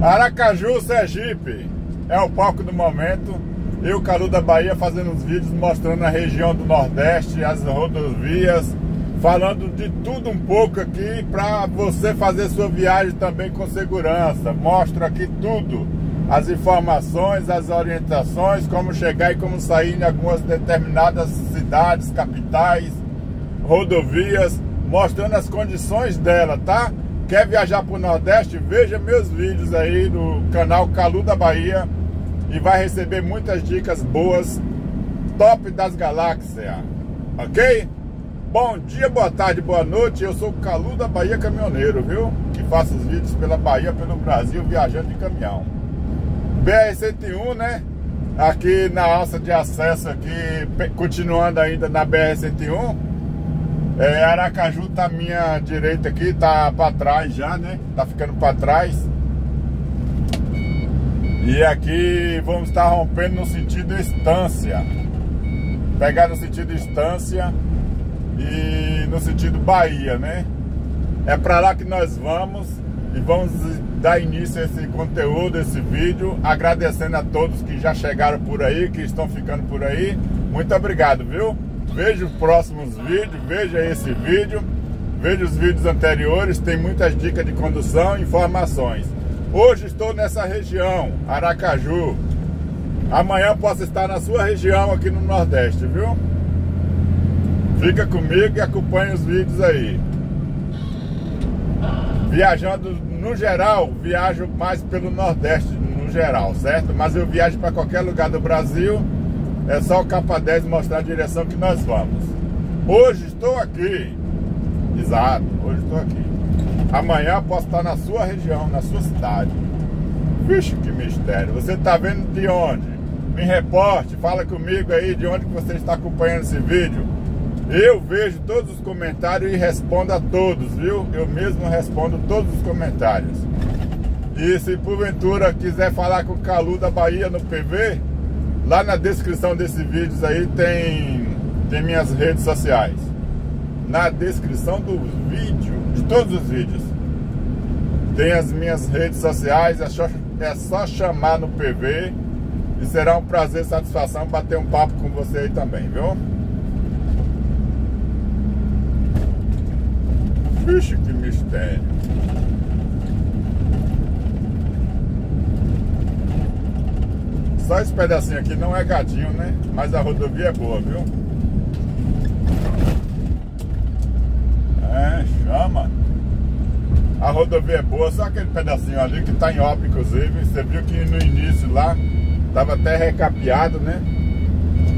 Aracaju, Sergipe é o palco do momento. Eu, Calu da Bahia, fazendo os vídeos mostrando a região do Nordeste, as rodovias, falando de tudo um pouco aqui para você fazer sua viagem também com segurança. Mostro aqui tudo, as informações, as orientações, como chegar e como sair em algumas determinadas cidades, capitais, rodovias, mostrando as condições dela, tá? Quer viajar para o Nordeste? Veja meus vídeos aí no canal Calu da Bahia e vai receber muitas dicas boas, top das galáxias, ok? Bom dia, boa tarde, boa noite, eu sou o Calu da Bahia Caminhoneiro, viu? Que faço os vídeos pela Bahia, pelo Brasil, viajando de caminhão. BR-101, né? Aqui na alça de acesso aqui, continuando ainda na BR-101 é, Aracaju tá à minha direita aqui, tá para trás já, né? Tá ficando para trás. E aqui vamos estar rompendo no sentido estância. Pegar no sentido estância e no sentido Bahia, né? É para lá que nós vamos e vamos dar início a esse conteúdo, esse vídeo, agradecendo a todos que já chegaram por aí, que estão ficando por aí. Muito obrigado, viu? Veja os próximos vídeos, veja esse vídeo, veja os vídeos anteriores, tem muitas dicas de condução e informações. Hoje estou nessa região, Aracaju. Amanhã posso estar na sua região aqui no Nordeste, viu? Fica comigo e acompanhe os vídeos aí. Viajando no geral, viajo mais pelo Nordeste no geral, certo? Mas eu viajo para qualquer lugar do Brasil é só o capa 10 mostrar a direção que nós vamos. Hoje estou aqui. Exato, hoje estou aqui. Amanhã posso estar na sua região, na sua cidade. Vixe, que mistério. Você está vendo de onde? Me reporte, fala comigo aí de onde você está acompanhando esse vídeo. Eu vejo todos os comentários e respondo a todos, viu? Eu mesmo respondo todos os comentários. E se porventura quiser falar com o Calu da Bahia no PV, Lá na descrição desse vídeo aí tem, tem minhas redes sociais. Na descrição do vídeo, de todos os vídeos, tem as minhas redes sociais. É só, é só chamar no PV e será um prazer e satisfação bater um papo com você aí também, viu? Vixe, que mistério. Só esse pedacinho aqui não é gadinho, né? Mas a rodovia é boa, viu? É, chama. A rodovia é boa, só aquele pedacinho ali que tá em obra, inclusive. Você viu que no início lá tava até recapeado, né?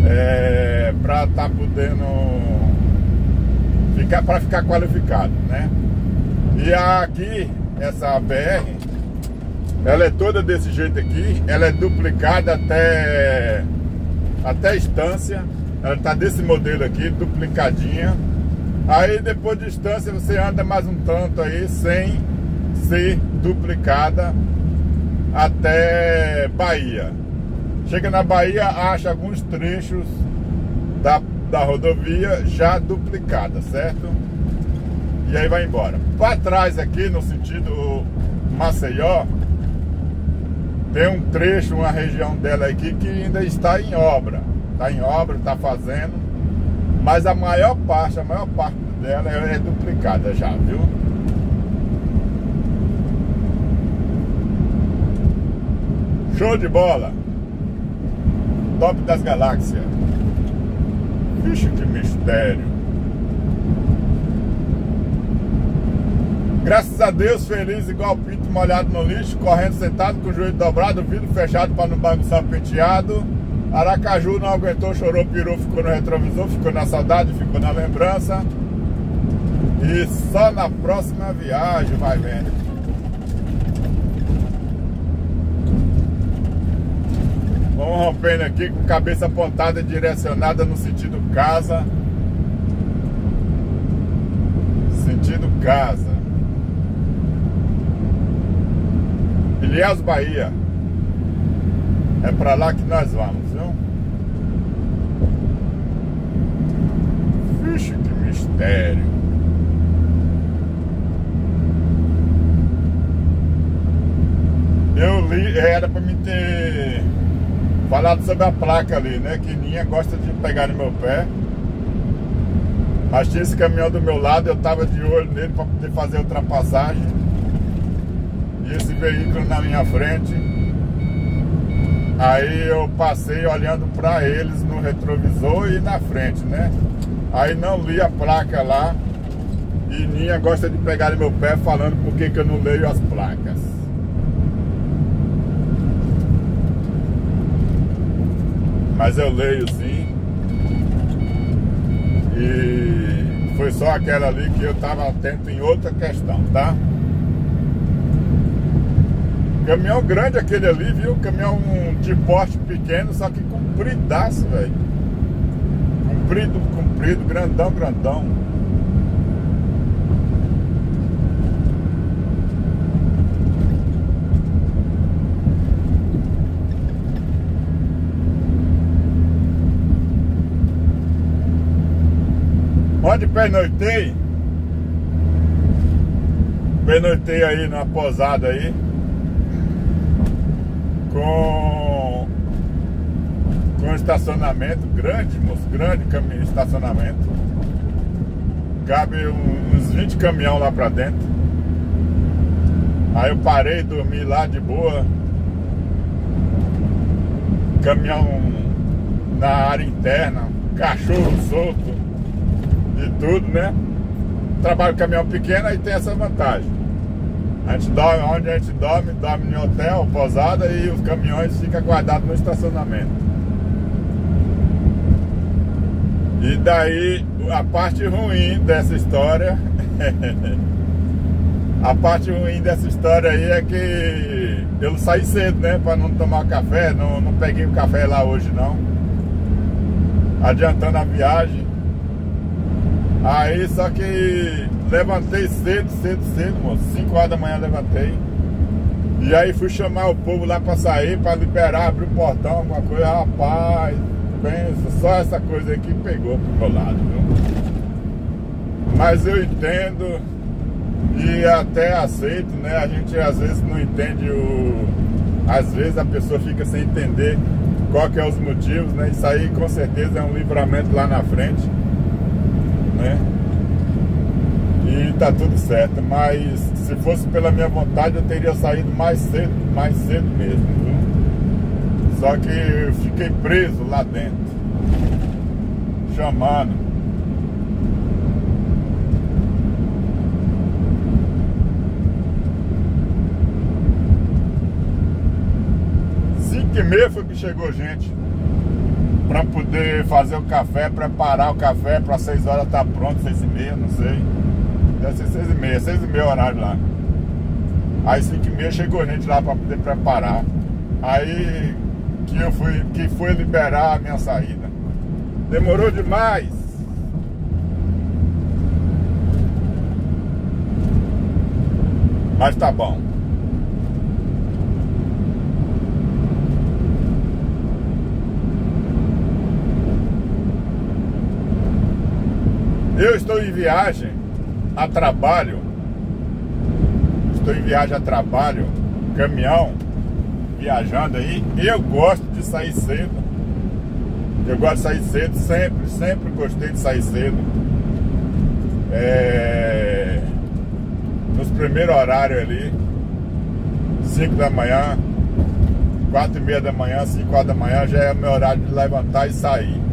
É, pra tá podendo ficar, pra ficar qualificado, né? E aqui, essa BR, ela é toda desse jeito aqui, ela é duplicada até até a estância. Ela tá desse modelo aqui, duplicadinha. Aí depois de distância você anda mais um tanto aí sem ser duplicada até Bahia. Chega na Bahia, acha alguns trechos da, da rodovia já duplicada, certo? E aí vai embora. Para trás aqui no sentido Maceió, tem um trecho, uma região dela aqui que ainda está em obra. Está em obra, está fazendo. Mas a maior parte, a maior parte dela é, duplicada já, viu? Show de bola! Top das galáxias. Vixe, que mistério. Graças a Deus, feliz igual pinto molhado no lixo, correndo sentado com o joelho dobrado, vidro fechado para não bagunçar penteado. Aracaju não aguentou, chorou, pirou, ficou no retrovisor, ficou na saudade, ficou na lembrança. E só na próxima viagem vai vendo. Vamos rompendo aqui com cabeça apontada direcionada no sentido casa. Sentido casa. Ilhéus Bahia. É para lá que nós vamos, viu? Vixe, que mistério. eu li, era para me ter falado sobre a placa ali, né? Que Ninha gosta de pegar no meu pé. Mas tinha esse caminhão do meu lado, eu tava de olho nele para poder fazer a ultrapassagem. E esse veículo na minha frente. Aí eu passei olhando para eles no retrovisor e na frente, né? Aí não li a placa lá. E Ninha gosta de pegar no meu pé falando por que, que eu não leio as placas. Mas eu leio sim. E foi só aquela ali que eu estava atento em outra questão, tá? Caminhão grande aquele ali, viu? Caminhão de porte pequeno, só que compridaço, velho. Comprido, comprido, grandão, grandão. Onde pernoitei? Pernoitei aí na posada aí. Com com estacionamento grande, moço, grande estacionamento. Cabe uns 20 caminhão lá pra dentro. Aí eu parei, dormi lá de boa. Caminhão na área interna, cachorro solto de tudo, né? Trabalho caminhão pequeno aí tem essa vantagem. A gente dorme onde a gente dorme, dorme em hotel, pousada e os caminhões ficam guardados no estacionamento. E daí a parte ruim dessa história. a parte ruim dessa história aí é que eu saí cedo, né? Pra não tomar café, não, não peguei o café lá hoje não. Adiantando a viagem. Aí só que levantei cedo, cedo, cedo, moço. 5 horas da manhã levantei. E aí fui chamar o povo lá pra sair, pra liberar, abrir o portão, alguma coisa. Rapaz, pensa, só essa coisa aí que pegou pro meu lado, viu? Mas eu entendo e até aceito, né? A gente às vezes não entende o. Às vezes a pessoa fica sem entender qual que é os motivos, né? Isso aí com certeza é um livramento lá na frente né? Tá tudo certo, mas se fosse pela minha vontade eu teria saído mais cedo, mais cedo mesmo, viu? Só que eu fiquei preso lá dentro, chamando. Cinco e meia foi que chegou gente para poder fazer o café, preparar o café para 6 horas estar tá pronto, 6 e meia, não sei. Deve ser 6 e meia, 6 e meia horário lá. Aí 5 e meia chegou gente lá para poder preparar. Aí que eu fui, que foi liberar a minha saída. Demorou demais. Mas tá bom. Eu estou em viagem a trabalho. Estou em viagem a trabalho, caminhão, viajando aí. Eu gosto de sair cedo. Eu gosto de sair cedo, sempre, sempre gostei de sair cedo. É... Nos primeiros horários ali, 5 da manhã, 4 e meia da manhã, 5 horas da manhã, já é o meu horário de levantar e sair.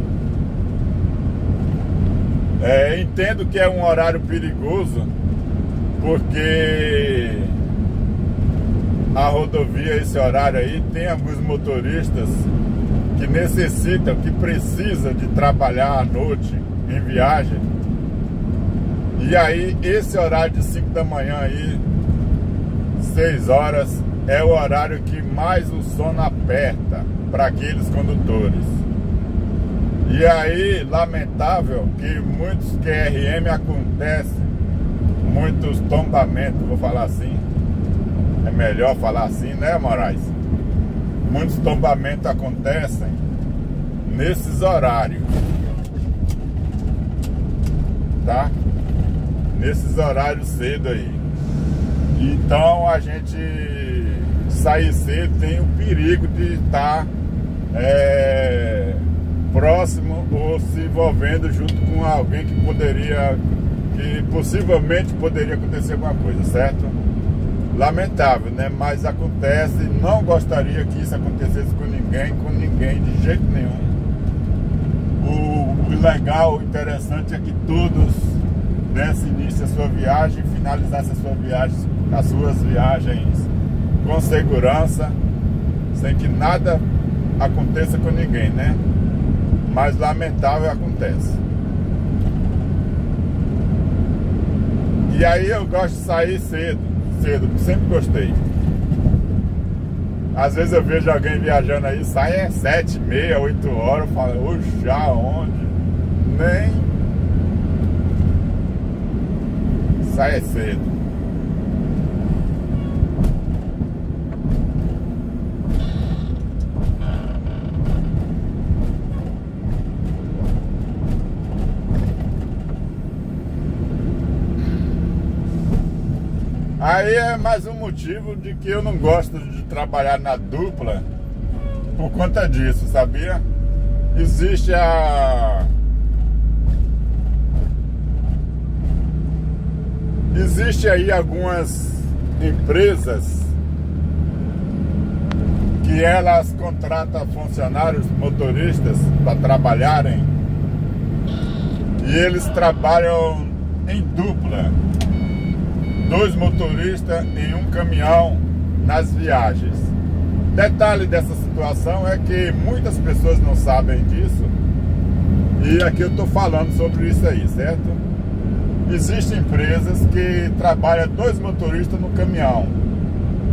É, entendo que é um horário perigoso, porque a rodovia, esse horário aí, tem alguns motoristas que necessitam, que precisam de trabalhar à noite em viagem. E aí, esse horário de 5 da manhã aí, 6 horas, é o horário que mais o sono aperta para aqueles condutores. E aí, lamentável que muitos QRM acontecem, muitos tombamentos, vou falar assim. É melhor falar assim, né, Moraes? Muitos tombamentos acontecem nesses horários. Tá? Nesses horários cedo aí. Então a gente sair cedo tem o perigo de estar é, próximo ou se envolvendo junto com alguém que poderia, que possivelmente poderia acontecer alguma coisa, certo? Lamentável, né? Mas acontece, não gostaria que isso acontecesse com ninguém, com ninguém, de jeito nenhum. O, o legal, o interessante é que todos desse início a sua viagem, finalizasse a sua viagem, as suas viagens com segurança, sem que nada aconteça com ninguém, né? Mas lamentável acontece. E aí eu gosto de sair cedo, cedo, sempre gostei. Às vezes eu vejo alguém viajando aí, sai é sete, meia, oito horas, eu falo, já onde? Nem sai cedo. Aí é mais um motivo de que eu não gosto de trabalhar na dupla por conta disso, sabia? Existe a. Existe aí algumas empresas que elas contratam funcionários motoristas para trabalharem e eles trabalham em dupla dois motoristas em um caminhão nas viagens. Detalhe dessa situação é que muitas pessoas não sabem disso e aqui eu estou falando sobre isso aí, certo? Existem empresas que trabalham dois motoristas no caminhão.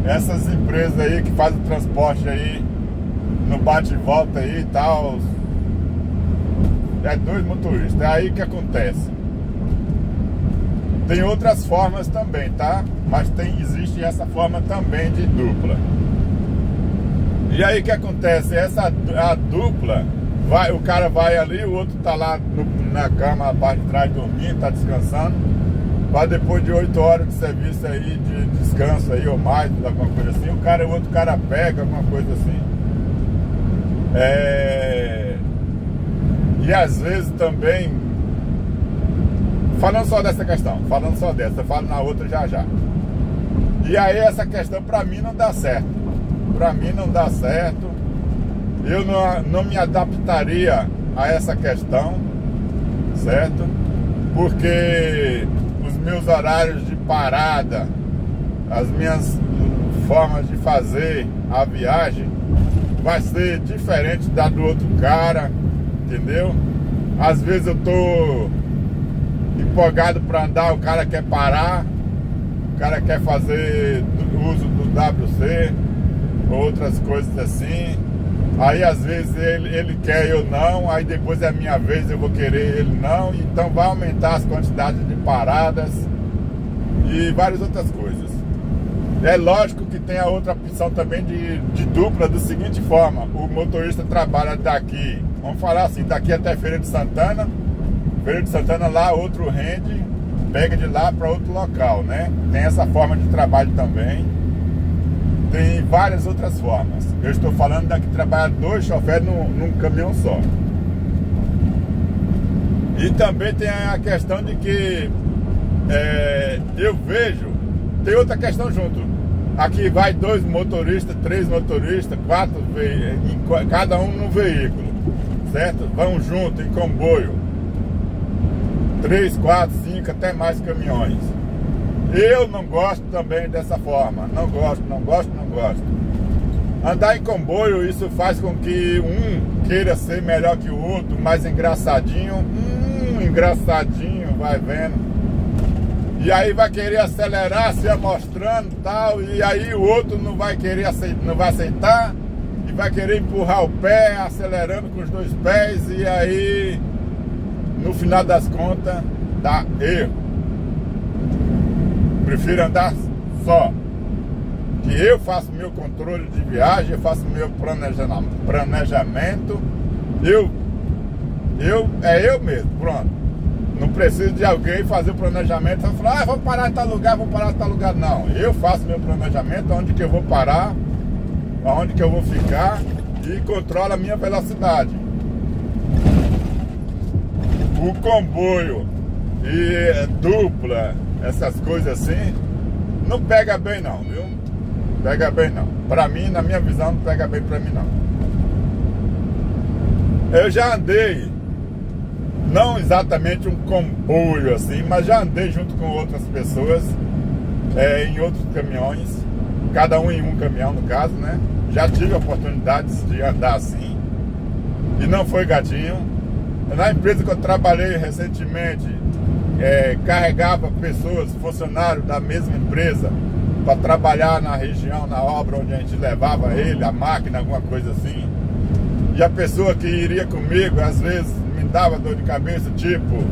Essas empresas aí que fazem transporte aí no bate e volta aí e tal. É dois motoristas. É aí que acontece. Tem outras formas também, tá? Mas tem, existe essa forma também de dupla. E aí o que acontece? Essa a dupla, vai, o cara vai ali, o outro tá lá no, na cama, a parte de trás dormindo, tá descansando. Vai depois de 8 horas de serviço aí, de descanso aí, ou mais, alguma coisa assim, o cara, o outro cara pega, alguma coisa assim. É... E às vezes também Falando só dessa questão, falando só dessa, eu falo na outra já já. E aí essa questão para mim não dá certo. Para mim não dá certo. Eu não, não me adaptaria a essa questão, certo? Porque os meus horários de parada, as minhas formas de fazer a viagem vai ser diferente da do outro cara, entendeu? Às vezes eu tô empolgado para andar, o cara quer parar, o cara quer fazer uso do WC, outras coisas assim. Aí às vezes ele, ele quer, eu não, aí depois é a minha vez, eu vou querer, ele não. Então vai aumentar as quantidades de paradas e várias outras coisas. É lógico que tem a outra opção também de, de dupla da seguinte forma: o motorista trabalha daqui, vamos falar assim, daqui até Feira de Santana, Feira de Santana lá outro rende, pega de lá para outro local, né? Tem essa forma de trabalho também. Tem várias outras formas. Eu estou falando da que trabalha dois choferes num, num caminhão só. E também tem a questão de que é, eu vejo, tem outra questão junto. Aqui vai dois motoristas, três motoristas, quatro, cada um no veículo, certo? Vão junto em comboio. 3, 4, 5, até mais caminhões. Eu não gosto também dessa forma. Não gosto, não gosto, não gosto. Andar em comboio, isso faz com que um queira ser melhor que o outro, mais engraçadinho. Hum, engraçadinho, vai vendo. E aí vai querer acelerar, se amostrando tal. E aí o outro não vai querer aceitar, não vai aceitar. E vai querer empurrar o pé, acelerando com os dois pés. E aí no final das contas, dá erro. Prefiro andar só. Que eu faço meu controle de viagem, eu faço meu planejamento. Eu, eu, é eu mesmo, pronto. Não preciso de alguém fazer o planejamento e falar, ah, vou parar em tal lugar, vou parar em tal lugar. Não, eu faço meu planejamento, onde que eu vou parar, aonde que eu vou ficar e controla a minha velocidade. O comboio e dupla, essas coisas assim, não pega bem não, viu? Pega bem não. Pra mim, na minha visão, não pega bem pra mim não. Eu já andei, não exatamente um comboio assim, mas já andei junto com outras pessoas é, em outros caminhões, cada um em um caminhão no caso, né? Já tive oportunidades de andar assim e não foi gatinho. Na empresa que eu trabalhei recentemente, é, carregava pessoas, funcionários da mesma empresa, para trabalhar na região, na obra onde a gente levava ele, a máquina, alguma coisa assim. E a pessoa que iria comigo, às vezes, me dava dor de cabeça, tipo,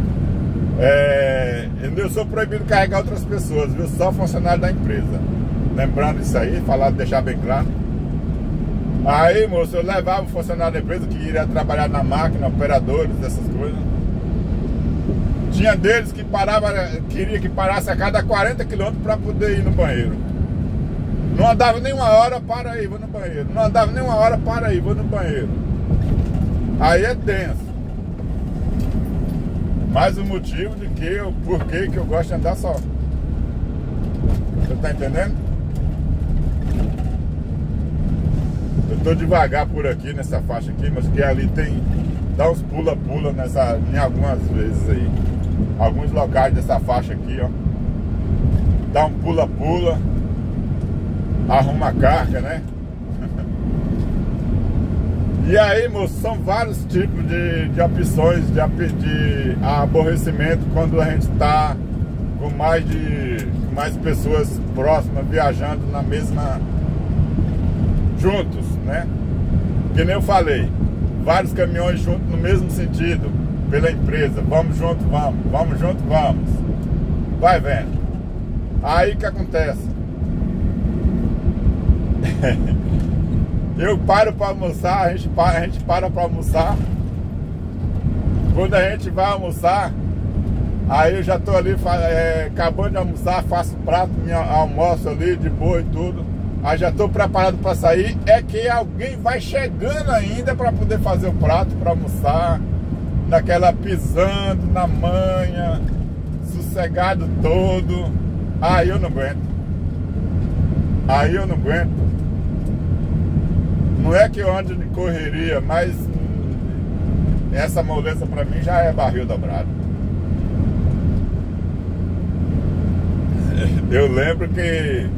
é, eu sou proibido de carregar outras pessoas, viu? Só funcionário da empresa. Lembrando isso aí, falar, deixar bem claro. Aí, moço, eu levava o funcionário da empresa que iria trabalhar na máquina, operadores, essas coisas. Tinha deles que parava, queria que parasse a cada 40 quilômetros para poder ir no banheiro. Não andava nem uma hora, para aí, vou no banheiro. Não andava nem uma hora, para aí, vou no banheiro. Aí é tenso. Mais um motivo de que eu, por que eu gosto de andar só. Você tá entendendo? Eu tô devagar por aqui nessa faixa aqui, mas que ali tem. Dá uns pula-pula nessa. em algumas vezes aí alguns locais dessa faixa aqui, ó. Dá um pula-pula, arruma a carga, né? E aí, moço, são vários tipos de, de opções de, de aborrecimento quando a gente está com mais de com mais pessoas próximas viajando na mesma juntos, né? Que nem eu falei, vários caminhões juntos no mesmo sentido pela empresa. Vamos junto, vamos. Vamos junto, vamos. Vai vendo. Aí que acontece. Eu paro para almoçar, a gente para, a gente para para almoçar. Quando a gente vai almoçar, aí eu já tô ali é, acabando de almoçar, faço prato, minha almoço ali de boa e tudo. Aí já tô preparado para sair. É que alguém vai chegando ainda para poder fazer o prato para almoçar naquela pisando na manha, sossegado todo. Aí eu não aguento. Aí eu não aguento. Não é que eu ande de correria, mas essa moleza para mim já é barril dobrado. Eu lembro que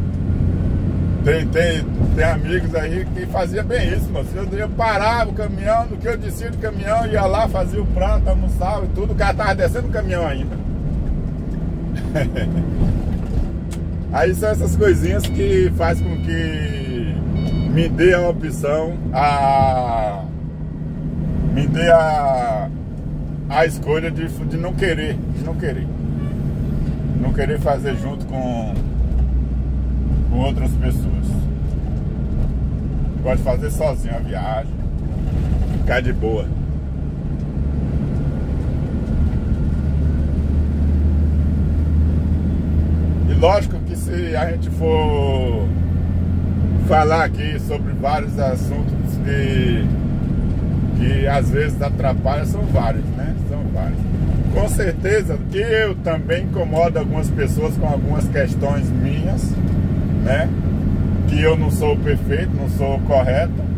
tem, tem, tem amigos aí que fazia bem isso, mas eu, eu parava o caminhão, no que eu descia do caminhão, ia lá, fazia o prato, almoçava e tudo, o cara tava descendo o caminhão ainda. aí são essas coisinhas que faz com que me dê a opção, a me dê a, a escolha de, de não querer, de não querer. Não querer fazer junto com com outras pessoas. Pode fazer sozinho a viagem, ficar de boa. E lógico que se a gente for falar aqui sobre vários assuntos que, que às vezes atrapalham, são vários, né? São vários. Com certeza que eu também incomodo algumas pessoas com algumas questões minhas né? Que eu não sou perfeito, não sou correto.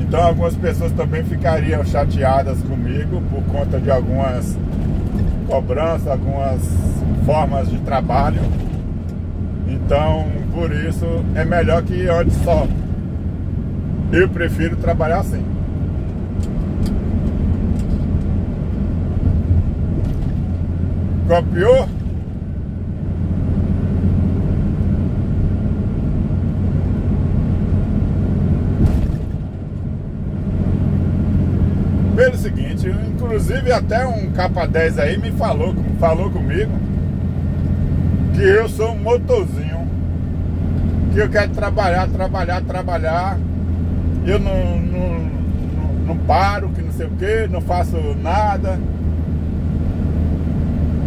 Então algumas pessoas também ficariam chateadas comigo por conta de algumas cobranças, algumas formas de trabalho. Então, por isso é melhor que ande só. Eu prefiro trabalhar assim. Copiou? Pelo seguinte, inclusive até um capa 10 aí me falou, falou comigo que eu sou um motorzinho, que eu quero trabalhar, trabalhar, trabalhar, eu não, não, não, não paro, que não sei o que, não faço nada.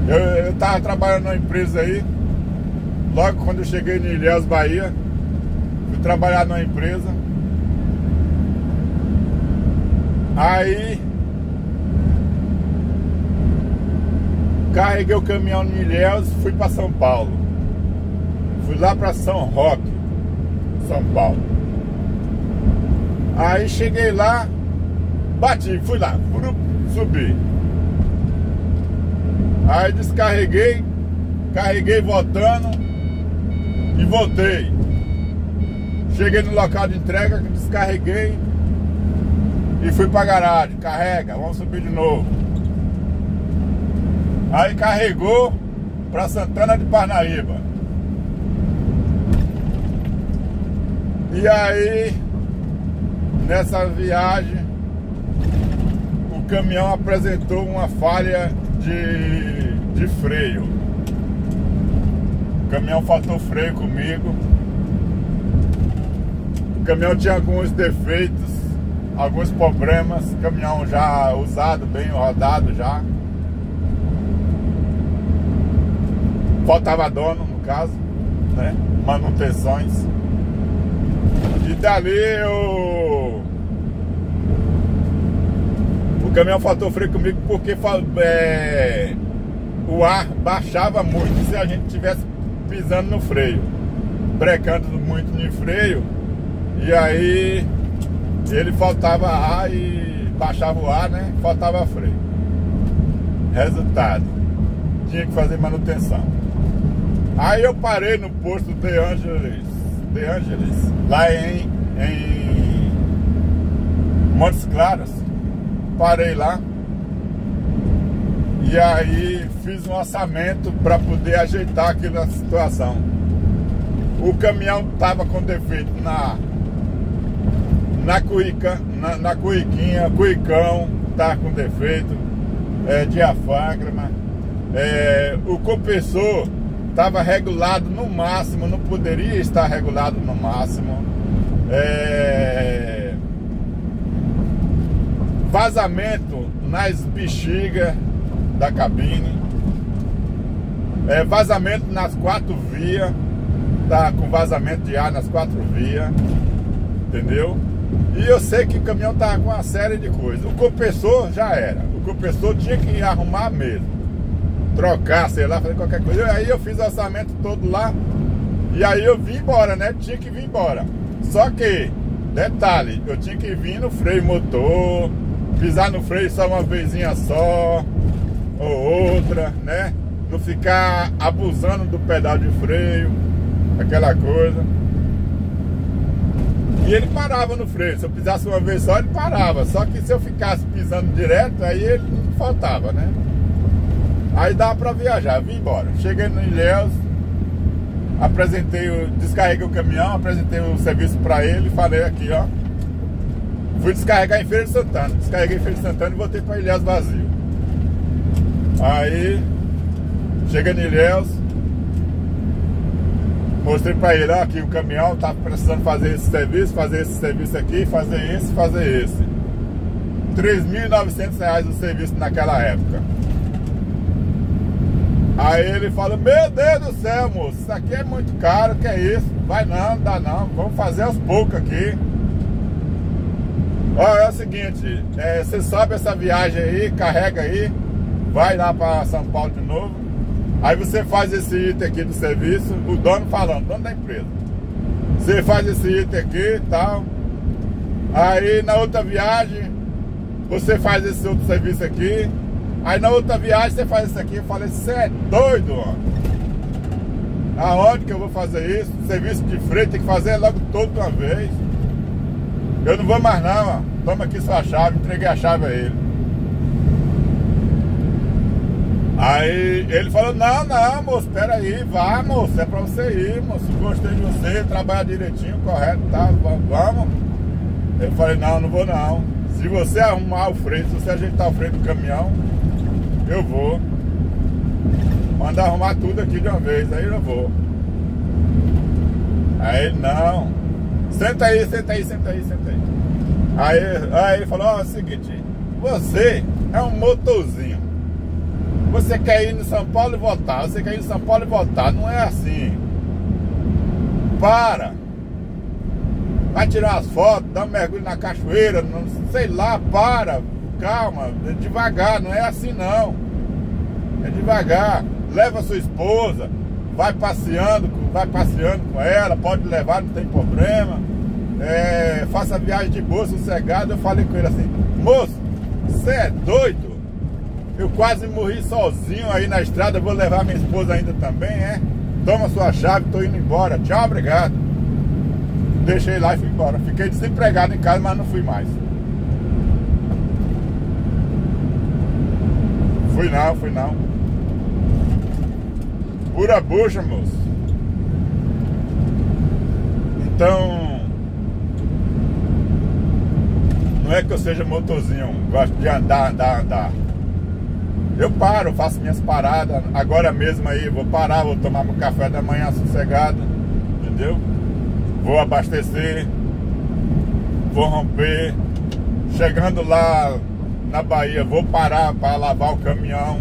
Eu, eu tava trabalhando numa empresa aí, logo quando eu cheguei em Ilhéus, Bahia, fui trabalhar numa empresa Aí carreguei o caminhão em Ilhéus e fui para São Paulo. Fui lá para São Roque, São Paulo. Aí cheguei lá, bati, fui lá, subi. Aí descarreguei, carreguei voltando e voltei. Cheguei no local de entrega, descarreguei e fui pra garagem. Carrega, vamos subir de novo. Aí carregou pra Santana de Parnaíba. E aí, nessa viagem, o caminhão apresentou uma falha de, de freio. O caminhão faltou freio comigo. O caminhão tinha alguns defeitos, alguns problemas. O caminhão já usado, bem rodado já. Faltava dono, no caso, né? Manutenções. E dali eu caminhão faltou freio comigo porque é, o ar baixava muito se a gente tivesse pisando no freio, brecando muito no freio, e aí ele faltava ar e baixava o ar, né? Faltava freio. Resultado, tinha que fazer manutenção. Aí eu parei no posto de Angeles, de Angeles lá em, em Montes Claros parei lá e aí fiz um orçamento para poder ajeitar aquela situação. O caminhão estava com defeito na na cuica, na, na cuiquinha, cuicão tá com defeito, é, diafragma, é, o compressor estava regulado no máximo, não poderia estar regulado no máximo. É, vazamento nas bexigas da cabine, é, vazamento nas quatro vias, tá com vazamento de ar nas quatro vias, entendeu? E eu sei que o caminhão tava com uma série de coisas. O compressor já era, o compressor tinha que arrumar mesmo, trocar, sei lá, fazer qualquer coisa. E aí eu fiz o orçamento todo lá e aí eu vim embora, né? Tinha que vir embora. Só que, detalhe, eu tinha que vir no freio motor, pisar no freio só uma vezinha só ou outra, né? Não ficar abusando do pedal de freio, aquela coisa. E ele parava no freio. Se eu pisasse uma vez só, ele parava. Só que se eu ficasse pisando direto, aí ele faltava, né? Aí dava pra viajar, vim embora. Cheguei no Ilhéus, apresentei, descarreguei o caminhão, apresentei o serviço pra ele, falei aqui, ó. Fui descarregar em Feira de Santana. Descarreguei em Feira de Santana e voltei para Ilhéus vazio. Aí, cheguei em Ilhéus, mostrei para ele, ó, aqui o caminhão tá precisando fazer esse serviço, fazer esse serviço aqui, fazer esse, fazer esse. R$ 3.900 o serviço naquela época. Aí ele falou, meu Deus do céu, moço, isso aqui é muito caro, que é isso? Vai não, dá não, vamos fazer aos poucos aqui. Ó, é o seguinte, é, você sobe essa viagem aí, carrega aí, vai lá para São Paulo de novo. Aí você faz esse item aqui do serviço, o dono falando, dono da empresa. Você faz esse item aqui e tal. Aí na outra viagem, você faz esse outro serviço aqui. Aí na outra viagem você faz isso aqui. Eu falei, você é doido, ó. Aonde que eu vou fazer isso? Serviço de freio tem que fazer logo todo uma vez. Eu não vou mais não, ó. Toma aqui sua chave, entreguei a chave a ele. Aí ele falou, não, não, moço, peraí, vá, moço, é pra você ir, moço. Gostei de você, trabalha direitinho, correto, tá? Vamos. Eu falei, não, não vou não. Se você arrumar o freio, se você ajeitar o freio do caminhão, eu vou. Mandar arrumar tudo aqui de uma vez, aí eu vou. Aí ele, não. Senta aí, senta aí, senta aí, senta aí. Aí, aí ele falou, ó, é o seguinte, você é um motorzinho. Você quer ir no São Paulo e voltar, você quer ir no São Paulo e voltar. Não é assim. Para. vai tirar as fotos, dá um mergulho na cachoeira, não sei lá, para, calma, é devagar, não é assim não. É devagar. Leva sua esposa, vai passeando, vai passeando com ela, pode levar, não tem problema. É, faça viagem de boa, sossegada. Eu falei com ele assim, moço, você é doido? Eu quase morri sozinho aí na estrada, vou levar minha esposa ainda também, é? Toma sua chave, tô indo embora. Tchau, obrigado. Deixei lá e fui embora. Fiquei desempregado em casa, mas não fui mais. Fui não, fui não. Pura bucha, moço. Então. Não é que eu seja motorzinho, gosto de andar, andar, andar. Eu paro, faço minhas paradas. Agora mesmo aí, vou parar, vou tomar meu café da manhã sossegado. Entendeu? Vou abastecer. Vou romper. Chegando lá na Bahia, vou parar para lavar o caminhão.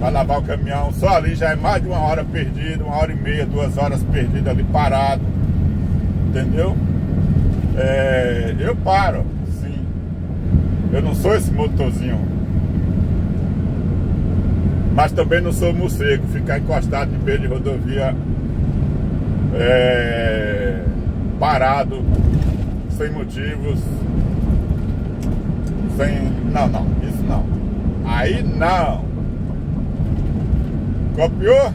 Para lavar o caminhão. Só ali já é mais de uma hora perdida, uma hora e meia, duas horas perdidas ali parado. Entendeu? É, eu paro, sim. Eu não sou esse motorzinho mas também não sou morcego, ficar encostado em meio de rodovia é, parado, sem motivos, sem. Não, não, isso não. Aí não. Copiou?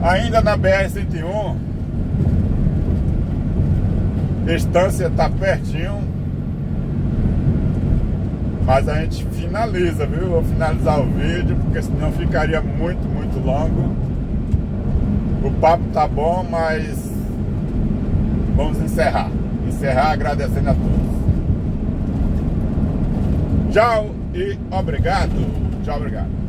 Ainda na BR-101, distância tá pertinho mas a gente finaliza, viu? Vou finalizar o vídeo, porque senão ficaria muito, muito longo. O papo tá bom, mas vamos encerrar. Encerrar agradecendo a todos. Tchau e obrigado. Tchau, obrigado.